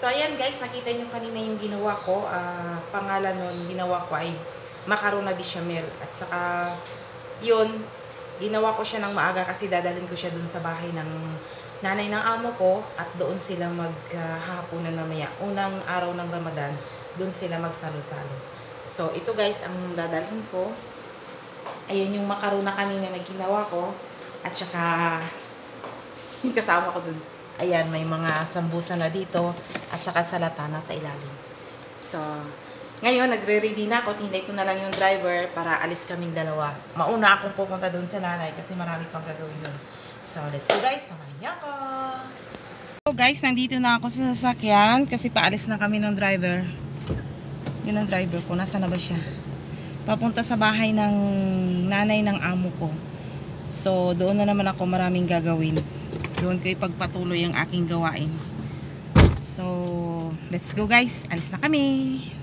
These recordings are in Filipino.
So, ayan guys, nakita nyo kanina yung ginawa ko. Ah, pangalan nun, ginawa ko ay macarona bechamel. At saka, yun, ginawa ko siya ng maaga kasi dadalhin ko siya dun sa bahay ng nanay ng amo ko at doon sila maghahaponan mamaya. Unang araw ng Ramadan, doon sila magsalo-salo. So, ito guys, ang dadalhin ko. Ayan yung macarona kanina na ginawa ko. At saka, kasama ko dun. Ayan, may mga sambusa na dito at saka salatana sa ilalim. So, ngayon, nagre-ready na ako. Tinday ko na lang yung driver para alis kaming dalawa. Mauna akong pupunta doon sa nanay kasi marami pang gagawin doon. So, let's go guys. Samahan niyo ako. So guys, nandito na ako sa sasakyan kasi paalis na kami ng driver. Yun ang driver ko. Nasaan na ba siya? Papunta sa bahay ng nanay ng amo ko. So, doon na naman ako maraming gagawin. Doon ko ipagpatuloy ang aking gawain. So, let's go guys. Alis na kami.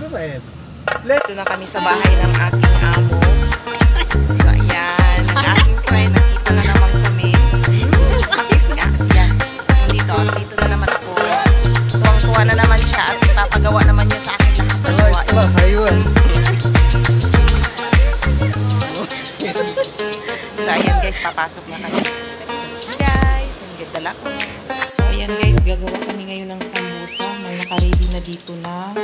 May ba eh? Ito na kami sa bahay ng aking amo. So, ayan. Aking friend, nakita na naman kami. Kapis nga. Ayan. Dito, dito na naman ako. Tuwang-tuwa na naman siya at ipapagawa naman niya sa akin lahat ng gawain. ba, ayun. So, ayan guys, papasok na kami. Guys, ang ganda lang. Ayan guys, gagawa kami ngayon ng sambusa. May nakaready na dito na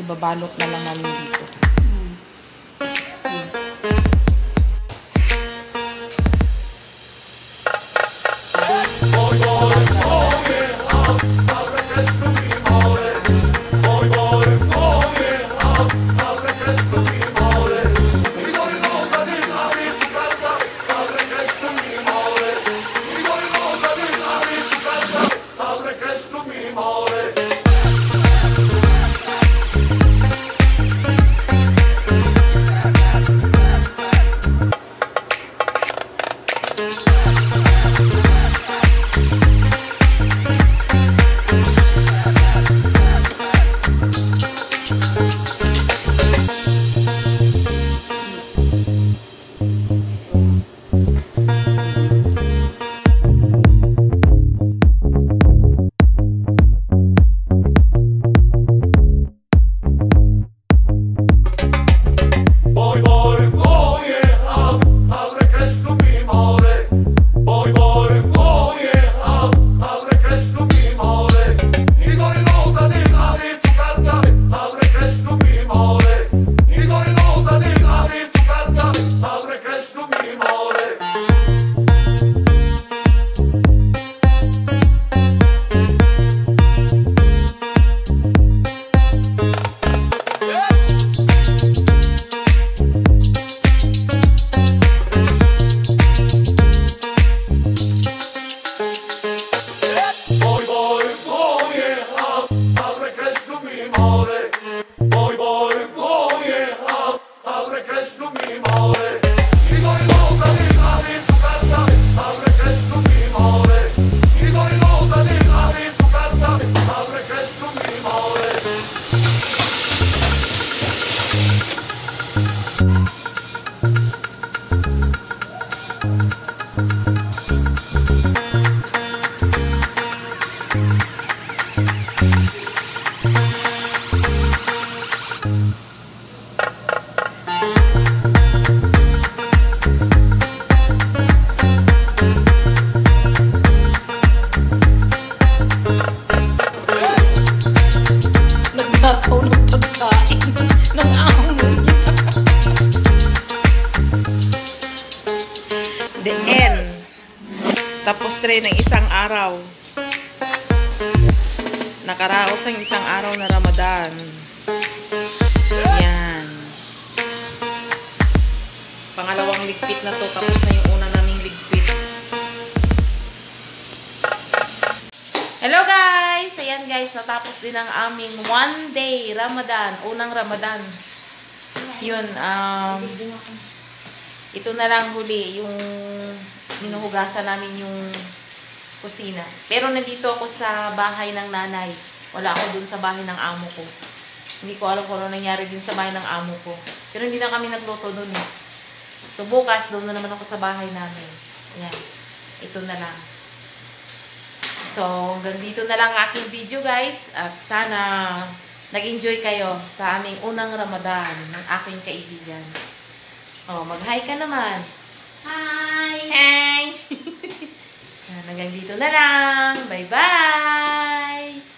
ibabalot na lang namin dito. Ng isang araw. Nakaraos ng isang araw na Ramadan. Yan. Pangalawang ligpit na to. Tapos na yung una naming ligpit. Hello guys! Ayan guys, natapos din ang aming one day Ramadan. Unang Ramadan. Yun, um, ito na lang huli, yung minuhugasan namin yung kusina. Pero nandito ako sa bahay ng nanay. Wala ako dun sa bahay ng amo ko. Hindi ko alam kung ano nangyari din sa bahay ng amo ko. Pero hindi na kami nagluto dun eh. So bukas, doon na naman ako sa bahay namin. Ayan. Ito na lang. So, hanggang dito na lang ang aking video guys. At sana nag-enjoy kayo sa aming unang Ramadan ng aking kaibigan. Oh, mag-hi ka naman. Hi! Hi! Hanggang dito na lang. Bye-bye!